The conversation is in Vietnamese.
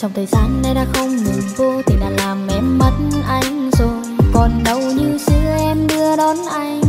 Trong thời gian nay đã không ngừng vô tình đã làm em mất anh rồi. Còn đâu như xưa em đưa đón anh.